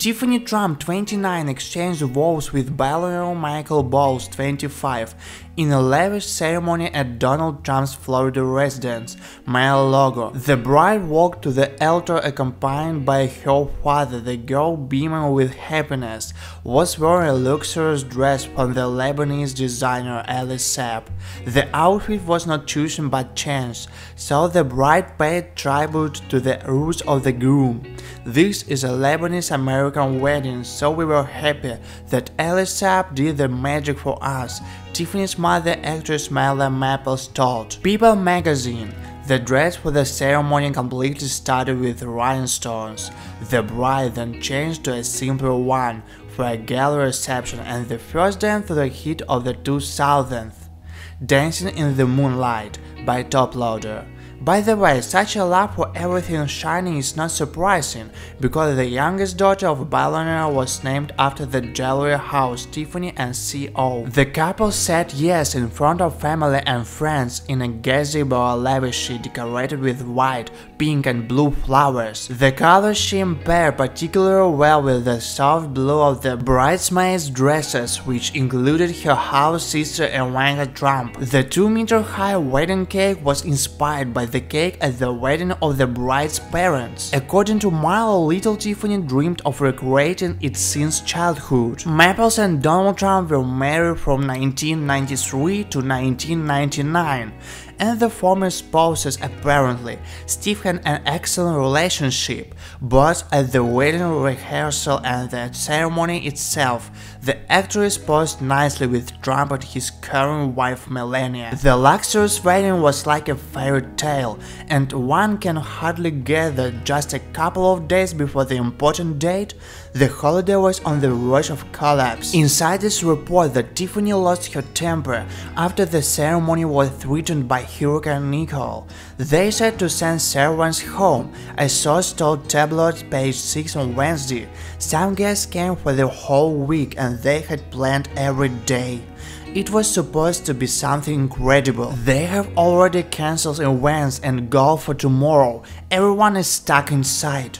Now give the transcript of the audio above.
Tiffany Trump, 29, exchanged vows with billionaire Michael Boulos, 25, in a lavish ceremony at Donald Trump's Florida residence, Mar-a-Lago. The bride walked to the altar accompanied by her father. The girl, beaming with happiness, was wearing a luxurious dress from the Lebanese designer Elie Saab. The outfit was not chosen by chance, so the bride paid tribute to the roots of the groom. This is a Lebanese American wedding, so we were happy that Elie Saab did the magic for us, Tiffany's mother, actress Marla Maples, told People magazine. The dress for the ceremony completely started with rhinestones. The bride then changed to a simpler one for a gala reception and the first dance to the hit of the 2000th, Dancing in the Moonlight by Toploader. By the way, such a love for everything shiny is not surprising, because the youngest daughter of a billionaire was named after the jewelry house Tiffany and Co. The couple said yes in front of family and friends in a gazebo lavishly decorated with white, pink and blue flowers. The colors shimmer pair particularly well with the soft blue of the bridesmaids' dresses, which included her half sister Ivanka Trump. The 2-meter-high wedding cake was inspired by the cake at the wedding of the bride's parents. According to Marlo, little Tiffany dreamed of recreating it since childhood. Maples and Donald Trump were married from 1993 to 1999 and the former spouses apparently Steve had an excellent relationship, but at the wedding rehearsal and the ceremony itself, the actress posed nicely with Trump and his current wife Melania. The luxurious wedding was like a fairy tale, and one can hardly gather just a couple of days before the important date, the holiday was on the verge of collapse. Insiders report that Tiffany lost her temper after the ceremony was threatened by Hurricane Nicole. They said to send servants home, a source told tabloid page 6 on Wednesday. Some guests came for the whole week and they had planned every day. It was supposed to be something incredible. They have already cancelled events and golf for tomorrow. Everyone is stuck inside.